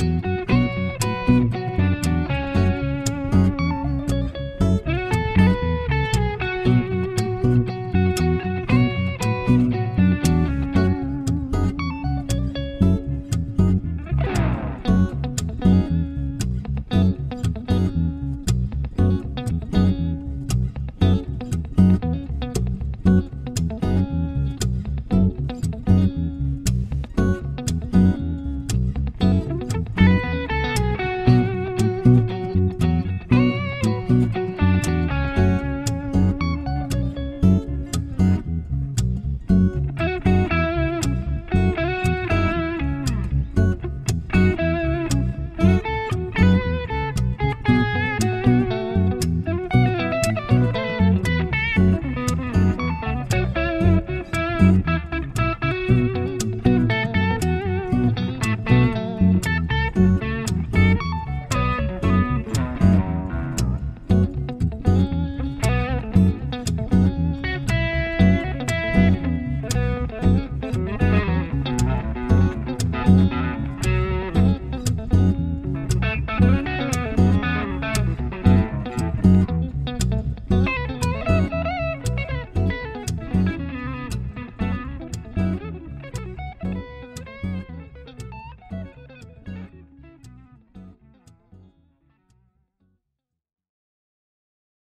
Música